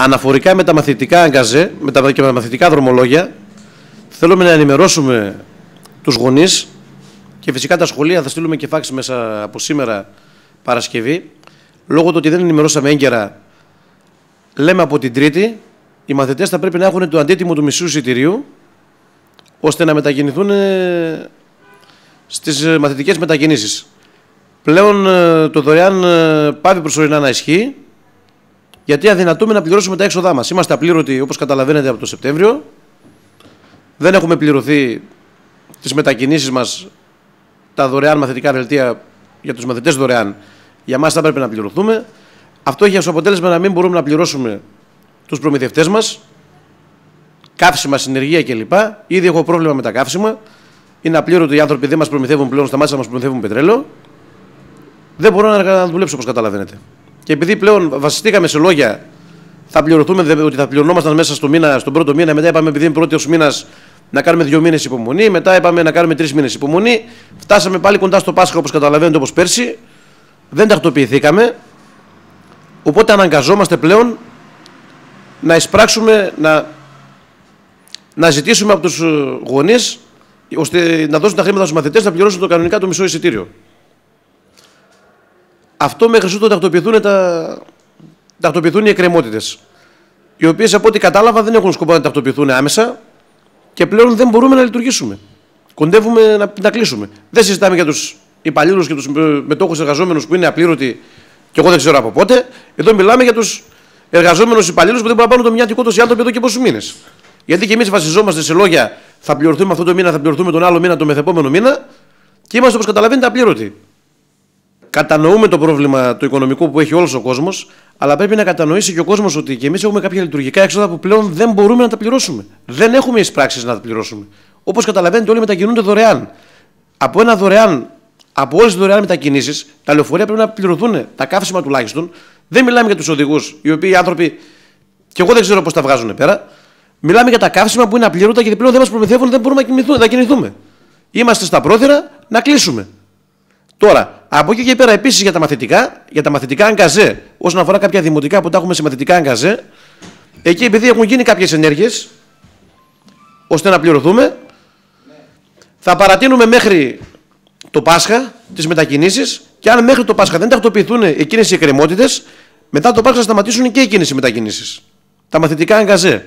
Αναφορικά με τα μαθητικά αγκαζέ με τα, και με τα μαθητικά δρομολόγια, θέλουμε να ενημερώσουμε τους γονείς και φυσικά τα σχολεία θα στείλουμε και φάξη μέσα από σήμερα Παρασκευή. Λόγω του ότι δεν ενημερώσαμε έγκαιρα, λέμε από την Τρίτη, οι μαθητές θα πρέπει να έχουν το αντίτιμο του μισού εισιτηρίου, ώστε να μετακινηθούν ε, στις ε, μαθητικές μετακινήσεις. Πλέον ε, το δωρεάν πάβει προσωρινά να ισχύει, γιατί αδυνατούμε να πληρώσουμε τα έξοδά μας. Είμαστε απλήρωτοι, όπως καταλαβαίνετε, από το Σεπτέμβριο. Δεν έχουμε πληρωθεί τις μετακινήσεις μας, τα δωρεάν μαθητικά δελτία για τους μαθητές δωρεάν. Για μας θα πρέπει να πληρωθούμε. Αυτό έχει ως αποτέλεσμα να μην μπορούμε να πληρώσουμε τους προμηθευτές μας, καύσιμα, συνεργεία κλπ. Ήδη έχω πρόβλημα με τα καύσιμα. Είναι απλήρωτοι οι άνθρωποι δεν μας προμηθεύουν πλέον, σταμάτησαν να μας προμηθεύουν πετρέλαιο. Δεν μπορώ να δουλέψω όπως καταλαβαίνετε. Και επειδή πλέον βασιστήκαμε σε λόγια, θα πληρωθούμε ότι θα πληρωνόμασταν μέσα στο μήνα, στον πρώτο μήνα, μετά είπαμε επειδή είναι πρώτο μήνας να κάνουμε δύο μήνες υπομονή, μετά είπαμε να κάνουμε τρεις μήνες υπομονή. Φτάσαμε πάλι κοντά στο Πάσχα όπως καταλαβαίνετε όπως πέρσι. Δεν τακτοποιηθήκαμε. Οπότε αναγκαζόμαστε πλέον να εισπράξουμε, να, να ζητήσουμε από τους γονείς ώστε να δώσουν τα χρήματα στους μαθητές να πληρώσουν το κανονικά το μισό εισιτήριο. Αυτό μέχρι ότου τακτοποιηθούν, τα... τακτοποιηθούν οι εκκρεμότητες. Οι οποίες από ό,τι κατάλαβα δεν έχουν σκοπό να τακτοποιηθούν άμεσα και πλέον δεν μπορούμε να λειτουργήσουμε. Κοντεύουμε να, να κλείσουμε. Δεν συζητάμε για τους υπαλλήλους και τους μετόχους εργαζόμενους που είναι απλήρωτοι και εγώ δεν ξέρω από πότε. Εδώ μιλάμε για τους εργαζόμενους υπαλλήλους που δεν μπορούν να πάρουν το μυαλικό τους οι άνθρωποι εδώ και πόσους μήνες. Γιατί και εμείς βασιζόμαστε σε λόγια θα πληρωθούμε αυτό το μήνα, θα πληρωθούμε τον άλλο μήνα, τον μεθεπόμενο μήνα και είμαστε όπως καταλαβαίνετε απλήρωτοι. Κατανοούμε το πρόβλημα το οικονομικό που έχει όλος ο κόσμος, αλλά πρέπει να κατανοήσει και ο κόσμος ότι και εμείς έχουμε κάποια λειτουργικά έξοδα που πλέον δεν μπορούμε να τα πληρώσουμε. Δεν έχουμε εισπράξει να τα πληρώσουμε. Όπως καταλαβαίνετε, όλοι μετακινούνται δωρεάν. Από ένα δωρεάν, από όλες τις δωρεάν μετακινήσεις, τα λεωφορεία πρέπει να πληρωθούν, τα καύσιμα τουλάχιστον. Δεν μιλάμε για τους οδηγούς, οι οποίοι οι άνθρωποι, και εγώ δεν ξέρω πώς τα βγάζουν πέρα. Μιλάμε για τα καύσιμα που είναι απλήρωτα και πλέον δεν μας προμηθεύουν, δεν μπορούμε να κινηθούμε. Είμαστε στα πρόθυρα να κλείσουμε. Τώρα, από εκεί και πέρα επίσης για τα μαθητικά, για τα μαθητικά αγκαζέ, όσον αφορά κάποια δημοτικά που τα έχουμε σε μαθητικά αγκαζέ, εκεί επειδή έχουν γίνει κάποιες ενέργειες, ώστε να πληρωθούμε, θα παρατείνουμε μέχρι το Πάσχα τις μετακινήσεις και αν μέχρι το Πάσχα δεν τακτοποιηθούν εκείνες οι εκκρεμότητες, μετά το Πάσχα θα σταματήσουν και εκείνες οι μετακινήσεις. Τα μαθητικά αγκαζέ.